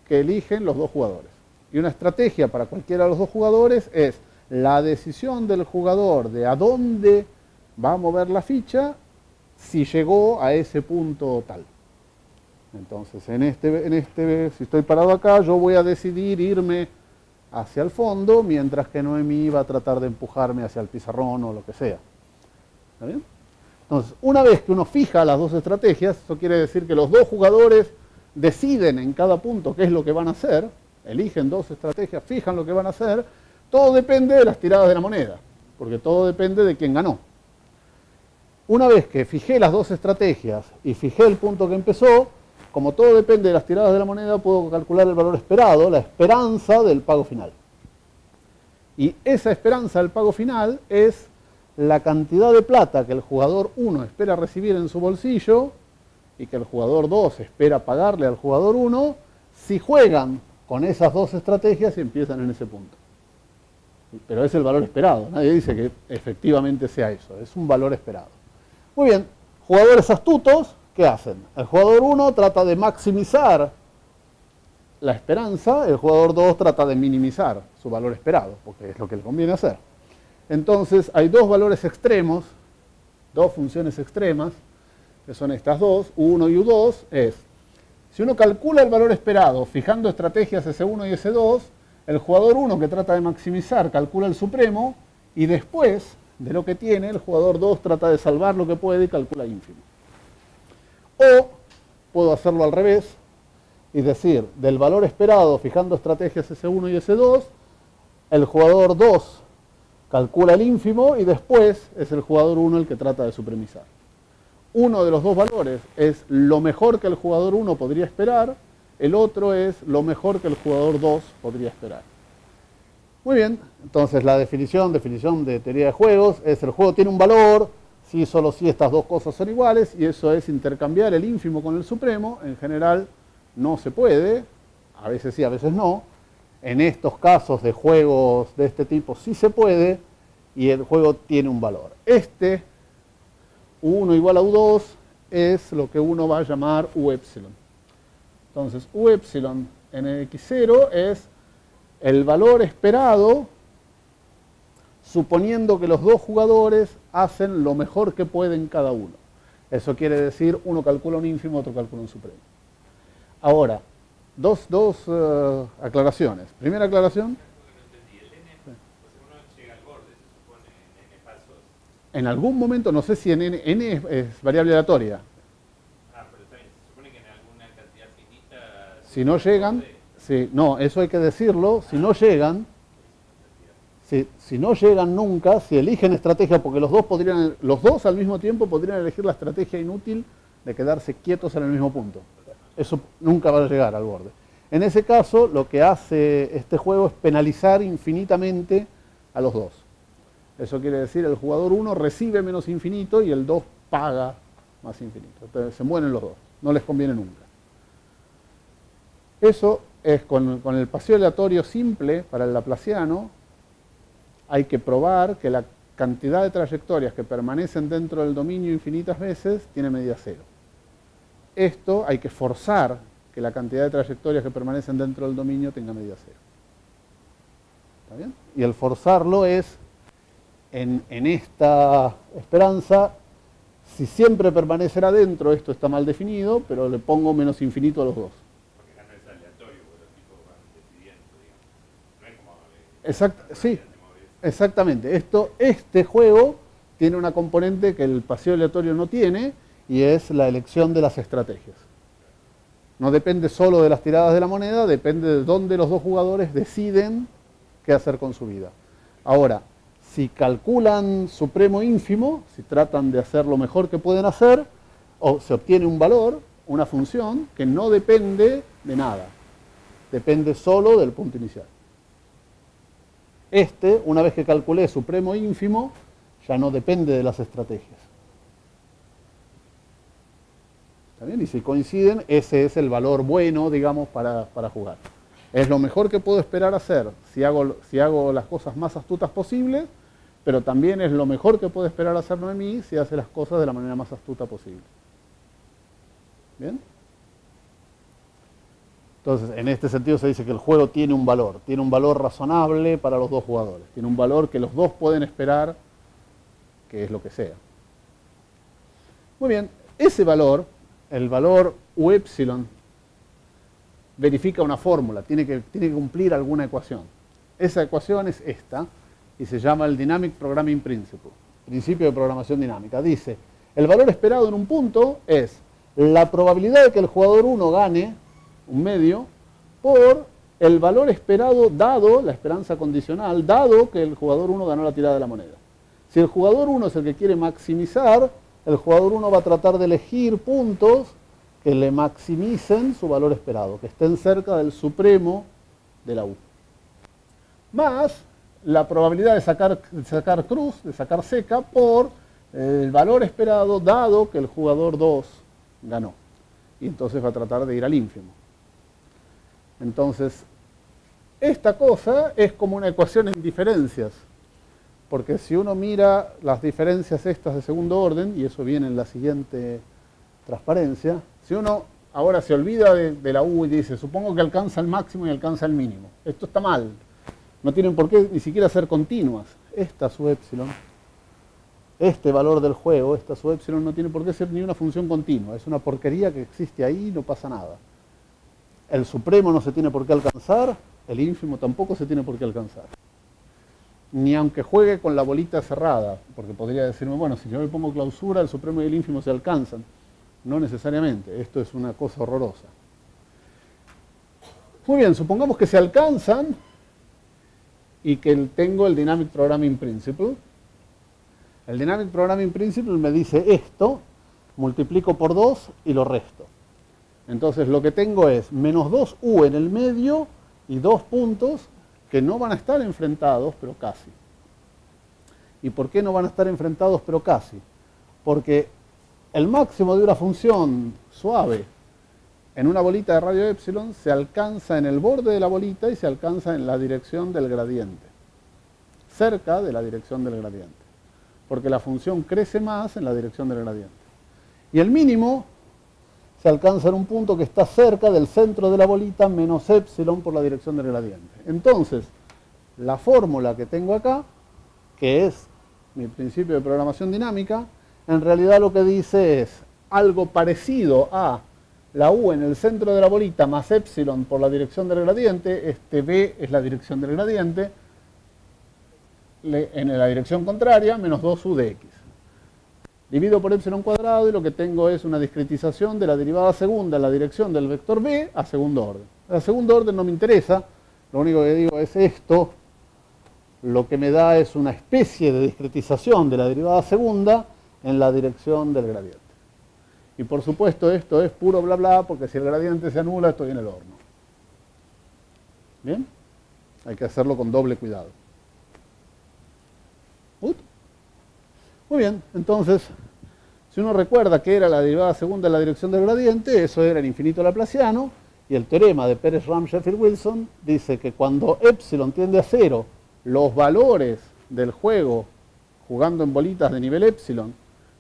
Speaker 3: que eligen los dos jugadores. Y una estrategia para cualquiera de los dos jugadores es la decisión del jugador de a dónde va a mover la ficha si llegó a ese punto tal. Entonces, en este, en este, si estoy parado acá, yo voy a decidir irme hacia el fondo, mientras que Noemí va a tratar de empujarme hacia el pizarrón o lo que sea. ¿Está bien? Entonces, una vez que uno fija las dos estrategias, eso quiere decir que los dos jugadores deciden en cada punto qué es lo que van a hacer, eligen dos estrategias, fijan lo que van a hacer, todo depende de las tiradas de la moneda, porque todo depende de quién ganó. Una vez que fijé las dos estrategias y fijé el punto que empezó, como todo depende de las tiradas de la moneda, puedo calcular el valor esperado, la esperanza del pago final. Y esa esperanza del pago final es la cantidad de plata que el jugador 1 espera recibir en su bolsillo y que el jugador 2 espera pagarle al jugador 1 si juegan con esas dos estrategias y empiezan en ese punto. Pero es el valor esperado, nadie dice que efectivamente sea eso, es un valor esperado. Muy bien, jugadores astutos ¿qué hacen? El jugador 1 trata de maximizar la esperanza, el jugador 2 trata de minimizar su valor esperado, porque es lo que le conviene hacer. Entonces hay dos valores extremos, dos funciones extremas, que son estas dos, U1 y U2, es, si uno calcula el valor esperado fijando estrategias S1 y S2, el jugador 1 que trata de maximizar calcula el supremo, y después de lo que tiene, el jugador 2 trata de salvar lo que puede y calcula ínfimo. O puedo hacerlo al revés y decir, del valor esperado, fijando estrategias S1 y S2, el jugador 2 calcula el ínfimo y después es el jugador 1 el que trata de supremizar. Uno de los dos valores es lo mejor que el jugador 1 podría esperar, el otro es lo mejor que el jugador 2 podría esperar. Muy bien, entonces la definición, definición de teoría de juegos, es el juego tiene un valor, si solo si estas dos cosas son iguales, y eso es intercambiar el ínfimo con el supremo, en general no se puede, a veces sí, a veces no. En estos casos de juegos de este tipo sí se puede, y el juego tiene un valor. Este, U1 igual a U2, es lo que uno va a llamar U epsilon. Entonces, U epsilon en X0 es el valor esperado suponiendo que los dos jugadores hacen lo mejor que pueden cada uno. Eso quiere decir, uno calcula un ínfimo, otro calcula un supremo. Ahora, dos, dos uh, aclaraciones. Primera aclaración. En algún momento, no sé si en n, n es, es, variable aleatoria.
Speaker 1: Ah, pero también se supone que en alguna cantidad finita...
Speaker 3: Si no llegan, no, eso hay que decirlo. Si no llegan, si, si, no llegan nunca, si eligen estrategia, porque los dos podrían, los dos al mismo tiempo podrían elegir la estrategia inútil de quedarse quietos en el mismo punto. Eso nunca va a llegar al borde. En ese caso, lo que hace este juego es penalizar infinitamente a los dos. Eso quiere decir, el jugador 1 recibe menos infinito y el 2 paga más infinito. Entonces se mueren los dos, no les conviene nunca. Eso es con, el paseo aleatorio simple para el laplaciano, hay que probar que la cantidad de trayectorias que permanecen dentro del dominio infinitas veces tiene medida cero. Esto hay que forzar que la cantidad de trayectorias que permanecen dentro del dominio tenga medida cero. ¿Está bien? Y el forzarlo es, en, en esta esperanza, si siempre permanecerá dentro, esto está mal definido, pero le pongo menos infinito a los dos.
Speaker 1: Porque acá no es aleatorio, porque los tipos van decidiendo, digamos. No es como... eh,
Speaker 3: Sí, exactamente. Esto, este juego tiene una componente que el paseo aleatorio no tiene y es la elección de las estrategias. No depende solo de las tiradas de la moneda, depende de dónde los dos jugadores deciden qué hacer con su vida. Ahora, si calculan supremo ínfimo, si tratan de hacer lo mejor que pueden hacer, o se obtiene un valor, una función, que no depende de nada. Depende solo del punto inicial. Este, una vez que calculé supremo ínfimo, ya no depende de las estrategias. ¿Está bien? Y si coinciden, ese es el valor bueno, digamos, para, para jugar. Es lo mejor que puedo esperar hacer si hago, si hago las cosas más astutas posibles, pero también es lo mejor que puedo esperar hacer Noemí si hace las cosas de la manera más astuta posible. ¿Bien? Entonces, en este sentido se dice que el juego tiene un valor, tiene un valor razonable para los dos jugadores, tiene un valor que los dos pueden esperar, que es lo que sea. Muy bien, ese valor, el valor u verifica una fórmula, tiene que, tiene que cumplir alguna ecuación. Esa ecuación es esta y se llama el Dynamic Programming Principle, principio de programación dinámica. Dice, el valor esperado en un punto es la probabilidad de que el jugador 1 gane un medio por el valor esperado dado, la esperanza condicional, dado que el jugador 1 ganó la tirada de la moneda. Si el jugador 1 es el que quiere maximizar, el jugador 1 va a tratar de elegir puntos que le maximicen su valor esperado, que estén cerca del supremo de la U. Más la probabilidad de sacar, de sacar cruz, de sacar seca, por el valor esperado dado que el jugador 2 ganó. Y entonces va a tratar de ir al ínfimo. Entonces, esta cosa es como una ecuación en diferencias, porque si uno mira las diferencias estas de segundo orden, y eso viene en la siguiente transparencia, si uno ahora se olvida de, la U y dice, supongo que alcanza el máximo y alcanza el mínimo, esto está mal, no tienen por qué ni siquiera ser continuas, esta su epsilon, este valor del juego, esta su epsilon no tiene por qué ser ni una función continua, es una porquería que existe ahí y no pasa nada. El supremo no se tiene por qué alcanzar, el ínfimo tampoco se tiene por qué alcanzar. Ni aunque juegue con la bolita cerrada, porque podría decirme, bueno, si yo me pongo clausura, el supremo y el ínfimo se alcanzan. No necesariamente, esto es una cosa horrorosa. Muy bien, supongamos que se alcanzan y que tengo el Dynamic Programming Principle. El Dynamic Programming Principle me dice esto, multiplico por 2 y lo resto. Entonces lo que tengo es menos 2u en el medio y dos puntos que no van a estar enfrentados, pero casi. ¿Y por qué no van a estar enfrentados, pero casi? Porque el máximo de una función suave en una bolita de radio epsilon se alcanza en el borde de la bolita y se alcanza en la dirección del gradiente, cerca de la dirección del gradiente, porque la función crece más en la dirección del gradiente. Y el mínimo se alcanza en un punto que está cerca del centro de la bolita menos epsilon por la dirección del gradiente. Entonces, la fórmula que tengo acá, que es mi principio de programación dinámica, en realidad lo que dice es algo parecido a la U en el centro de la bolita más epsilon por la dirección del gradiente, este B es la dirección del gradiente, en la dirección contraria, menos 2U de X. Divido por epsilon cuadrado y lo que tengo es una discretización de la derivada segunda en la dirección del vector B a segundo orden. La segunda orden no me interesa, lo único que digo es esto, lo que me da es una especie de discretización de la derivada segunda en la dirección del gradiente. Y por supuesto esto es puro bla bla, porque si el gradiente se anula estoy en el horno. ¿Bien? Hay que hacerlo con doble cuidado. Muy bien, entonces, si uno recuerda que era la derivada segunda en la dirección del gradiente, eso era el infinito laplaciano, y el teorema de Pérez Ram Sheffield Wilson dice que cuando epsilon tiende a cero, los valores del juego jugando en bolitas de nivel epsilon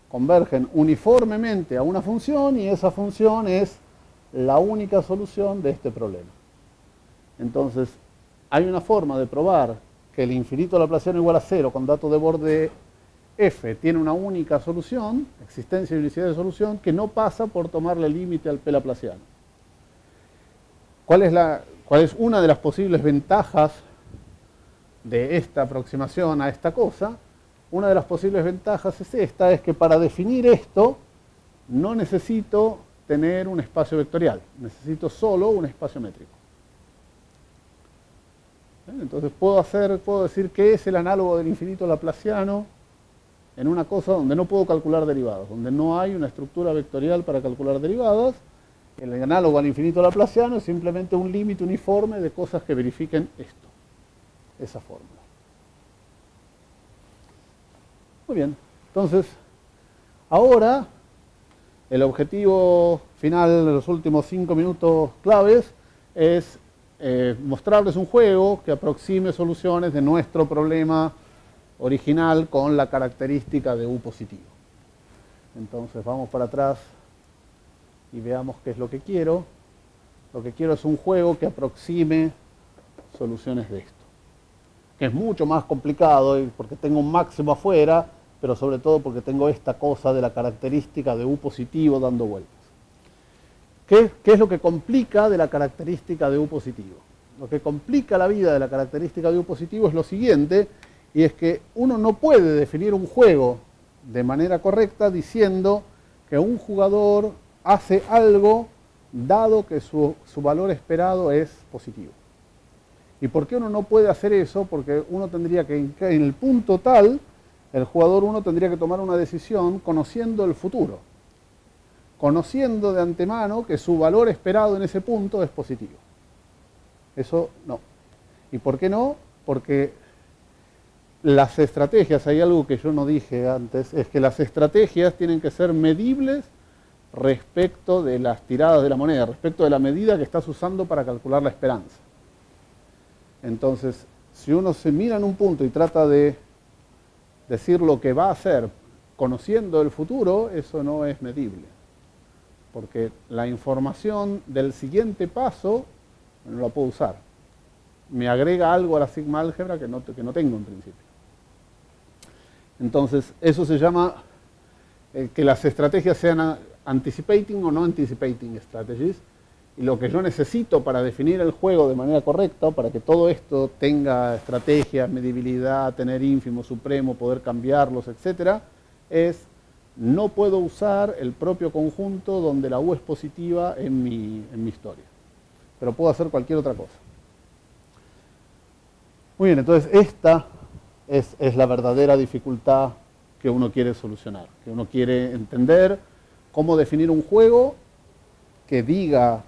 Speaker 3: convergen uniformemente a una función y esa función es la única solución de este problema. Entonces, hay una forma de probar que el infinito laplaciano igual a cero con datos de borde f tiene una única solución, existencia y unicidad de solución, que no pasa por tomarle límite al p laplaciano. ¿Cuál es, ¿Cuál es una de las posibles ventajas de esta aproximación a esta cosa? Una de las posibles ventajas es esta, es que para definir esto no necesito tener un espacio vectorial, necesito solo un espacio métrico. Entonces puedo, hacer, puedo decir que es el análogo del infinito laplaciano en una cosa donde no puedo calcular derivadas, donde no hay una estructura vectorial para calcular derivadas. El análogo al infinito laplaciano es simplemente un límite uniforme de cosas que verifiquen esto, esa fórmula. Muy bien, entonces, ahora el objetivo final de los últimos cinco minutos claves es eh, mostrarles un juego que aproxime soluciones de nuestro problema original con la característica de U positivo. Entonces vamos para atrás y veamos qué es lo que quiero. Lo que quiero es un juego que aproxime soluciones de esto. Que es mucho más complicado porque tengo un máximo afuera, pero sobre todo porque tengo esta cosa de la característica de U positivo dando vueltas. ¿Qué, ¿Qué, es lo que complica de la característica de U positivo? Lo que complica la vida de la característica de U positivo es lo siguiente, y es que uno no puede definir un juego de manera correcta diciendo que un jugador hace algo dado que su, valor esperado es positivo. ¿Y por qué uno no puede hacer eso? Porque uno tendría que, en el punto tal, el jugador uno tendría que tomar una decisión conociendo el futuro, conociendo de antemano que su valor esperado en ese punto es positivo. Eso no. ¿Y por qué no? Porque las estrategias, hay algo que yo no dije antes, es que las estrategias tienen que ser medibles respecto de las tiradas de la moneda, respecto de la medida que estás usando para calcular la esperanza. Entonces, si uno se mira en un punto y trata de decir lo que va a hacer conociendo el futuro, eso no es medible. Porque la información del siguiente paso no la puedo usar. Me agrega algo a la sigma álgebra que no, que no tengo en principio. Entonces, eso se llama eh, que las estrategias sean anticipating o no anticipating strategies. Y lo que yo necesito para definir el juego de manera correcta, para que todo esto tenga estrategia, medibilidad, tener ínfimo, supremo, poder cambiarlos, etc., es no puedo usar el propio conjunto donde la U es positiva en mi, en mi historia. Pero puedo hacer cualquier otra cosa. Muy bien, entonces esta es, la verdadera dificultad que uno quiere solucionar, que uno quiere entender cómo definir un juego que diga,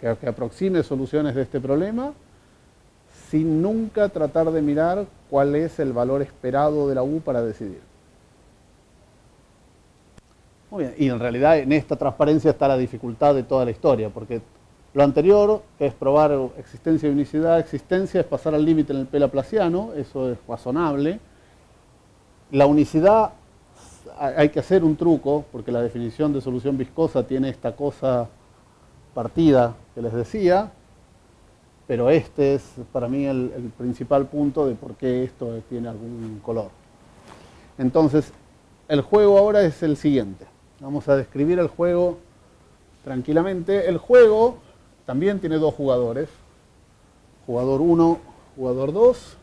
Speaker 3: que, que, aproxime soluciones de este problema, sin nunca tratar de mirar cuál es el valor esperado de la U para decidir. Muy bien, y en realidad en esta transparencia está la dificultad de toda la historia, porque lo anterior, es probar existencia y unicidad, existencia es pasar al límite en el P laplaciano, eso es razonable. La unicidad hay que hacer un truco, porque la definición de solución viscosa tiene esta cosa partida que les decía, pero este es para mí el principal punto de por qué esto tiene algún color. Entonces, el juego ahora es el siguiente. Vamos a describir el juego tranquilamente. El juego también tiene dos jugadores. Jugador 1, jugador 2.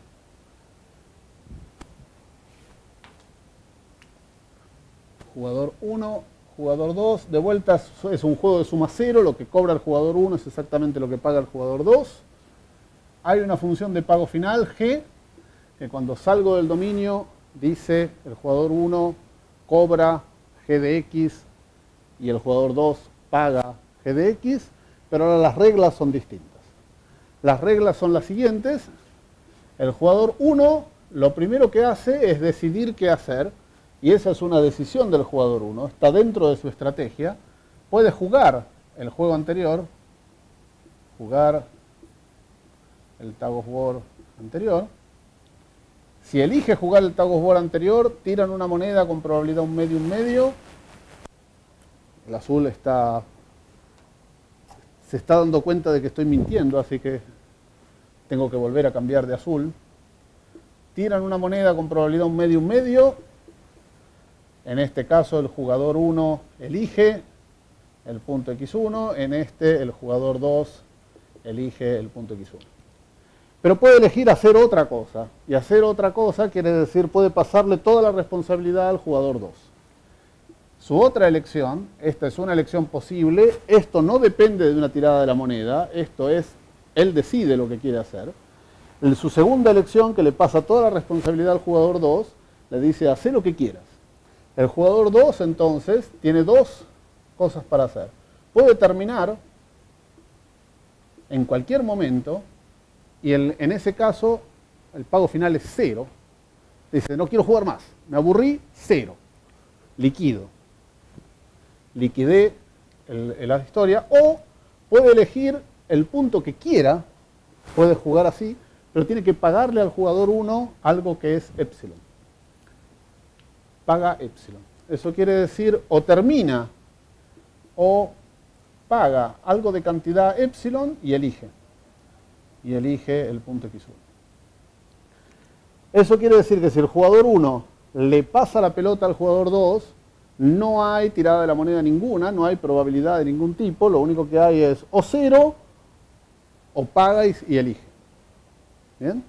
Speaker 3: Jugador 1, jugador 2. De vuelta es- un juego de suma cero, lo que cobra el jugador 1 es exactamente lo que paga el jugador 2. Hay una función de pago final, G, que cuando salgo del dominio dice el jugador 1 cobra G de X y el jugador 2 paga G de X, pero ahora las reglas son distintas. Las reglas son las siguientes. El jugador 1 lo primero que hace es decidir qué hacer, y esa es una decisión del jugador 1, está dentro de su estrategia. Puede jugar el juego anterior, jugar el Tag of War anterior. Si elige jugar el Tag of War anterior, tiran una moneda con probabilidad un medio, un medio. El azul está se está dando cuenta de que estoy mintiendo, así que tengo que volver a cambiar de azul. Tiran una moneda con probabilidad un medio, un medio. En este caso el jugador 1 elige el punto x1, en este el jugador 2 elige el punto x1. Pero puede elegir hacer otra cosa, y hacer otra cosa quiere decir puede pasarle toda la responsabilidad al jugador 2. Su otra elección, esta es una elección posible, esto no depende de una tirada de la moneda, esto es, él decide lo que quiere hacer. En su segunda elección, que le pasa toda la responsabilidad al jugador 2, le dice, haz lo que quieras. El jugador 2 entonces tiene dos cosas para hacer. Puede terminar en cualquier momento y en ese caso el pago final es cero. Dice, no quiero jugar más, me aburrí, cero. Liquido. Liquidé el- historia o puede elegir el punto que quiera, puede jugar así, pero tiene que pagarle al jugador 1 algo que es epsilon paga epsilon. Eso quiere decir o termina o paga algo de cantidad epsilon y elige. Y elige el punto x1. Eso quiere decir que si el jugador 1 le pasa la pelota al jugador 2, no hay tirada de la moneda ninguna, no hay probabilidad de ningún tipo, lo único que hay es o cero o paga y, elige. ¿Bien?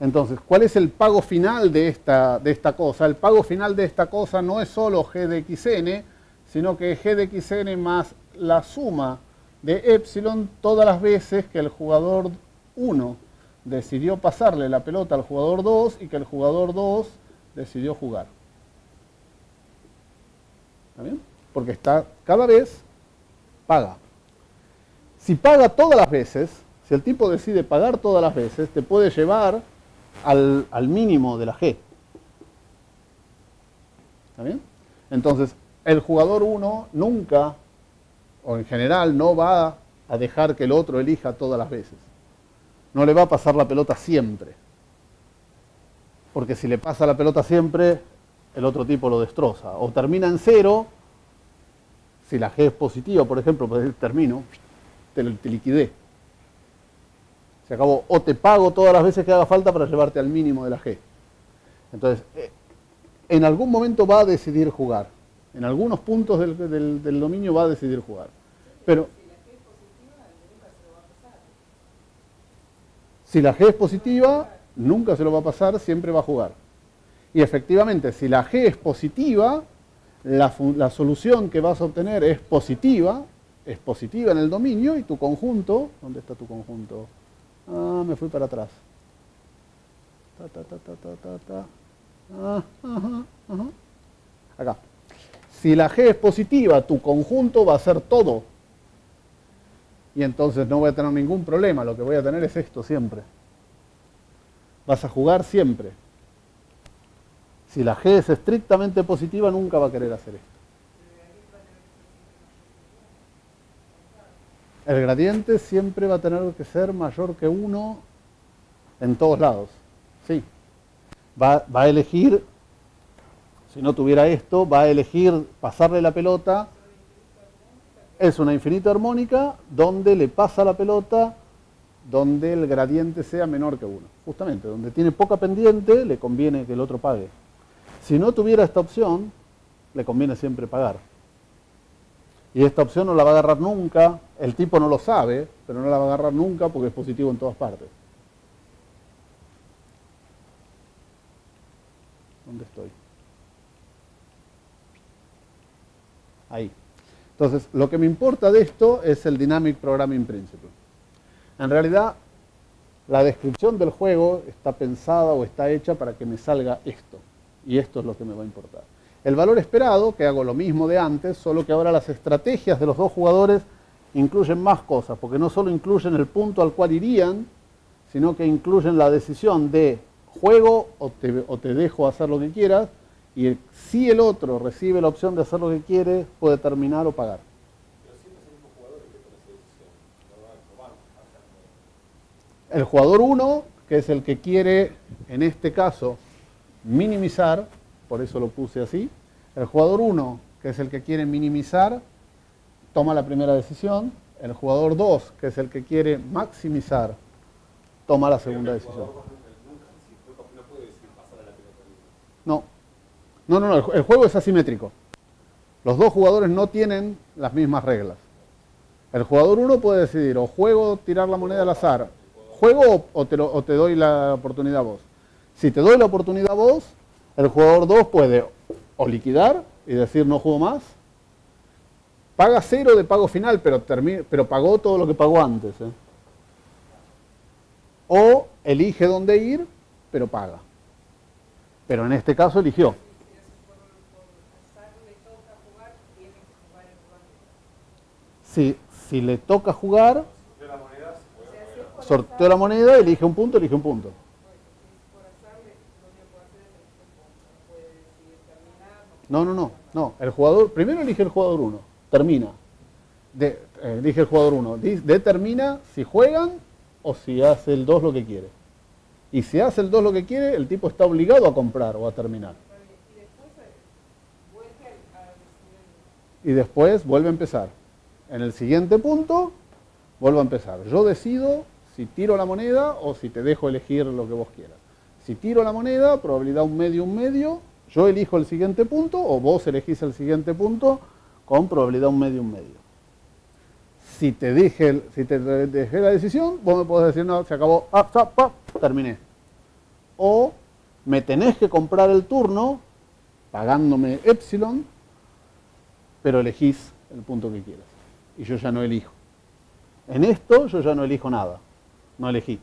Speaker 3: Entonces, ¿cuál es el pago final de esta, de esta cosa? El pago final de esta cosa no es solo g de xn, sino que es g de xn más la suma de epsilon todas las veces que el jugador 1 decidió pasarle la pelota al jugador 2 y que el jugador 2 decidió jugar. ¿Está bien? Porque está cada vez paga. Si paga todas las veces, si el tipo decide pagar todas las veces, te puede llevar al, al mínimo de la G. ¿Está bien? Entonces, el jugador 1 nunca, o en general, no va a dejar que el otro elija todas las veces. No le va a pasar la pelota siempre. Porque si le pasa la pelota siempre, el otro tipo lo destroza. O termina en cero, si la G es positiva, por ejemplo, pues termino, te, te liquidé. Se acabó. O te pago todas las veces que haga falta para llevarte al mínimo de la G. Entonces, eh, en algún momento va a decidir jugar. En algunos puntos del, del- del dominio va a decidir jugar. Pero si la G es positiva, nunca se lo va a pasar, siempre va a jugar. Y efectivamente, si la G es positiva, la, la solución que vas a obtener es positiva, es positiva en el dominio y tu conjunto, ¿dónde está tu conjunto? Ah, me fui para atrás. Ta, ta, ta. Ah, ajá, ajá. Acá. Si la G es positiva, tu conjunto va a ser todo. Y entonces no voy a tener ningún problema, lo que voy a tener es esto siempre. Vas a jugar siempre. Si la G es estrictamente positiva, nunca va a querer hacer esto. El gradiente siempre va a tener que ser mayor que 1 en todos lados. Sí. Va, va a elegir, si no tuviera esto, va a elegir pasarle la pelota. Es una infinita armónica donde le pasa la pelota donde el gradiente sea menor que 1. Justamente, donde tiene poca pendiente, le conviene que el otro pague. Si no tuviera esta opción, le conviene siempre pagar. Y esta opción no la va a agarrar nunca, el tipo no lo sabe, pero no la va a agarrar nunca porque es positivo en todas partes. ¿Dónde estoy? Ahí. Entonces, lo que me importa de esto es el Dynamic Programming Principle. En realidad, la descripción del juego está pensada o está hecha para que me salga esto. Y esto es lo que me va a importar. El valor esperado, que hago lo mismo de antes, solo que ahora las estrategias de los dos jugadores incluyen más cosas, porque no solo incluyen el punto al cual irían, sino que incluyen la decisión de juego o te, dejo hacer lo que quieras, y el- si el otro recibe la opción de hacer lo que quiere, puede terminar o pagar. El jugador 1, que es el que quiere, en este caso, minimizar, por eso lo puse así, el jugador 1, que es el que quiere minimizar, toma la primera decisión, el jugador 2, que es el que quiere maximizar, toma la segunda decisión. No, no, no, no, el ju- el juego es asimétrico. Los dos jugadores no tienen las mismas reglas. El jugador 1 puede decidir o juego tirar la moneda al azar, juego o te, lo- o te doy la oportunidad a vos. Si te doy la oportunidad a vos, el jugador 2 puede o liquidar y decir no juego más, paga cero de pago final, pero, pero pagó todo lo que pagó antes. ¿eh? O elige dónde ir, pero paga. Pero en este caso eligió. Si, si le toca jugar, sorteo la moneda, elige un punto, elige un punto. No, no, no, no. El jugador, primero elige el jugador 1, termina. De, eh, elige el jugador 1, determina si juegan o si hace el 2 lo que quiere. Y si hace el 2 lo que quiere, el tipo está obligado a comprar o a terminar. Y después vuelve a empezar. En el siguiente punto, vuelvo a empezar. Yo decido si tiro la moneda o si te dejo elegir lo que vos quieras. Si tiro la moneda, probabilidad un medio, un medio, yo elijo el siguiente punto o vos elegís el siguiente punto con probabilidad un medio, un medio. Si te dije, si te dejé la decisión, vos me podés decir, no, se acabó, ah, terminé. O me tenés que comprar el turno pagándome epsilon, pero elegís el punto que quieras. Y yo ya no elijo. En esto yo ya no elijo nada. No elegí.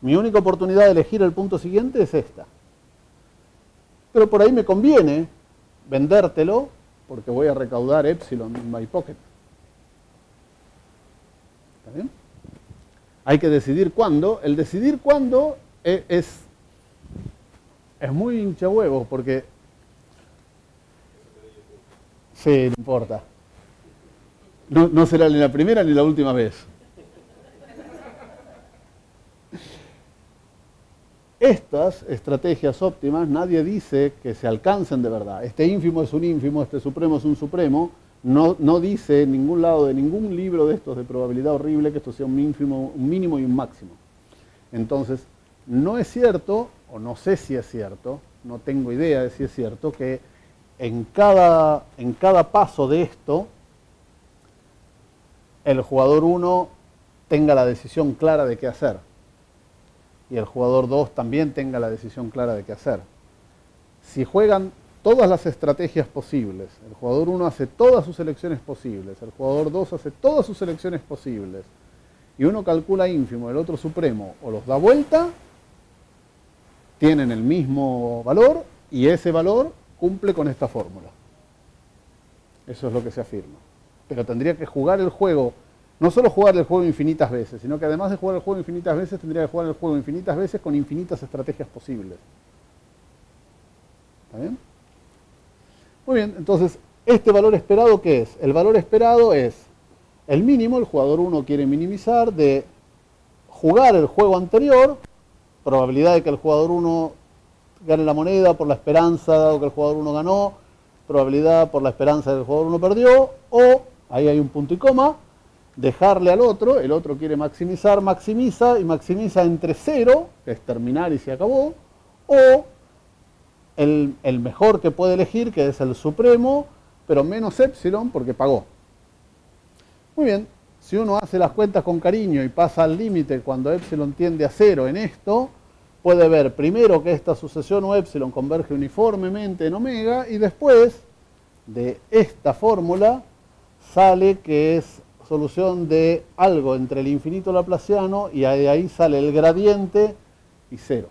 Speaker 3: Mi única oportunidad de elegir el punto siguiente es esta. Pero por ahí me conviene vendértelo porque voy a recaudar epsilon en my pocket. ¿Está bien? Hay que decidir cuándo. El decidir cuándo e- es, es muy hincha porque... Sí, no importa. No, no será ni la primera ni la última vez. Estas estrategias óptimas nadie dice que se alcancen de verdad. Este ínfimo es un ínfimo, este supremo es un supremo. No, no dice en ningún lado de ningún libro de estos de probabilidad horrible que esto sea un ínfimo, un mínimo y un máximo. Entonces, no es cierto, o no sé si es cierto, no tengo idea de si es cierto, que en cada, en cada paso de esto, el jugador 1 tenga la decisión clara de qué hacer. Y el jugador 2 también tenga la decisión clara de qué hacer. Si juegan todas las estrategias posibles, el jugador 1 hace todas sus elecciones posibles, el jugador 2 hace todas sus elecciones posibles, y uno calcula ínfimo, el otro supremo, o los da vuelta, tienen el mismo valor y ese valor cumple con esta fórmula. Eso es lo que se afirma. Pero tendría que jugar el juego, no solo jugar el juego infinitas veces, sino que además de jugar el juego infinitas veces, tendría que jugar el juego infinitas veces con infinitas estrategias posibles. ¿Está bien? Muy bien, entonces, ¿este valor esperado qué es? El valor esperado es el mínimo, el jugador 1 quiere minimizar, de jugar el juego anterior, probabilidad de que el jugador 1 gane la moneda por la esperanza, dado que el jugador 1 ganó, probabilidad por la esperanza de que el jugador 1 perdió, o, ahí hay un punto y coma, dejarle al otro, el otro quiere maximizar, maximiza y maximiza entre cero, que es terminar y se acabó, o el, el mejor que puede elegir, que es el supremo, pero menos epsilon porque pagó. Muy bien, si uno hace las cuentas con cariño y pasa al límite cuando epsilon tiende a cero en esto, puede ver primero que esta sucesión o epsilon converge uniformemente en omega y después de esta fórmula sale que es solución de algo entre el infinito laplaciano y de ahí sale el gradiente y cero.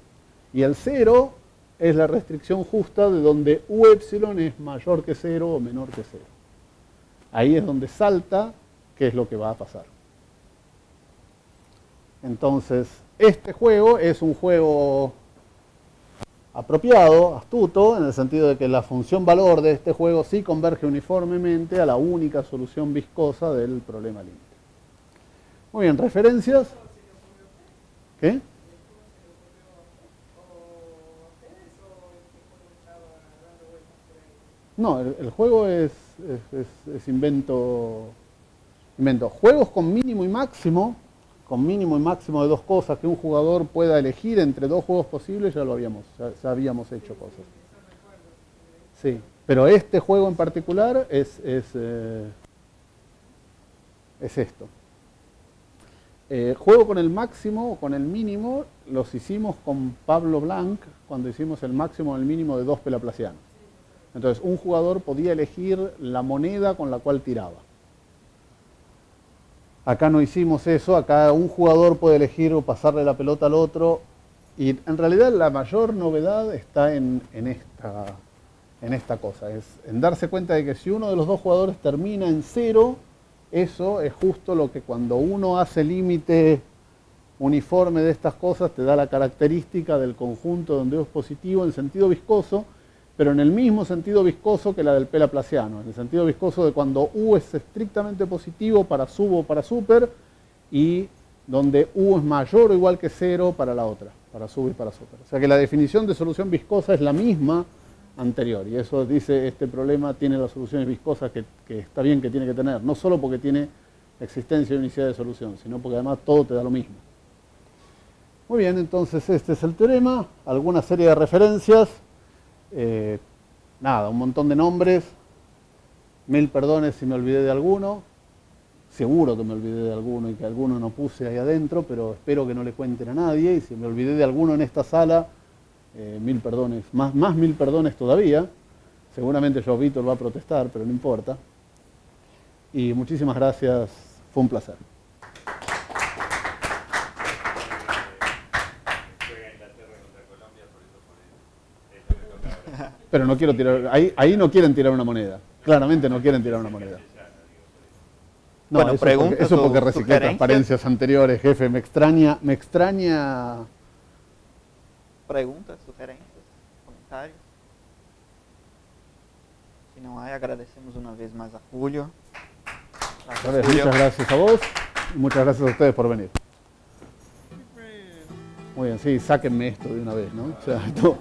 Speaker 3: Y el cero es la restricción justa de donde u epsilon es mayor que cero o menor que cero. Ahí es donde salta qué es lo que va a pasar. Entonces, este juego es un juego apropiado, astuto, en el sentido de que la función valor de este juego sí converge uniformemente a la única solución viscosa del problema límite. Muy bien, referencias. ¿Qué? No, el, juego es, es, invento, invento. Juegos con mínimo y máximo, con mínimo y máximo de dos cosas, que un jugador pueda elegir entre dos juegos posibles, ya lo habíamos, ya, habíamos hecho cosas. Sí, pero este juego en particular es, es, eh, es esto. Eh, juego con el máximo o con el mínimo los hicimos con Pablo Blanc cuando hicimos el máximo o el mínimo de dos pelaplacianos. Entonces, un jugador podía elegir la moneda con la cual tiraba. Acá no hicimos eso, acá un jugador puede elegir o pasarle la pelota al otro. Y en realidad la mayor novedad está en, esta, en esta cosa, es en darse cuenta de que si uno de los dos jugadores termina en cero, eso es justo lo que cuando uno hace límite uniforme de estas cosas te da la característica del conjunto donde es positivo en sentido viscoso pero en el mismo sentido viscoso que la del pelaplaciano, en el sentido viscoso de cuando U es estrictamente positivo para sub o para super y donde U es mayor o igual que cero para la otra, para sub y para super. O sea que la definición de solución viscosa es la misma anterior y eso dice este problema tiene las soluciones viscosas que, que está bien que tiene que tener, no solo porque tiene existencia y unicidad de solución, sino porque además todo te da lo mismo. Muy bien, entonces este es el teorema, alguna serie de referencias. Eh, nada, un montón de nombres. Mil perdones si me olvidé de alguno. Seguro que me olvidé de alguno y que alguno no puse ahí adentro, pero espero que no le cuenten a nadie. Y si me olvidé de alguno en esta sala, eh, mil perdones, más, más mil perdones todavía. Seguramente yo Víctor va a protestar, pero no importa. Y muchísimas gracias, fue un placer. Pero no quiero tirar, ahí, ahí no quieren tirar una moneda. Claramente no quieren tirar una moneda. No, bueno, eso porque, eso porque reciclé transparencias anteriores, jefe. Me extraña, me extraña.
Speaker 2: Preguntas, sugerencias, comentarios. Si no hay, agradecemos una vez más a Julio.
Speaker 3: Muchas gracias a vos y muchas gracias a ustedes por venir. Muy bien, sí, sáquenme esto de una vez, ¿no? O sea, esto,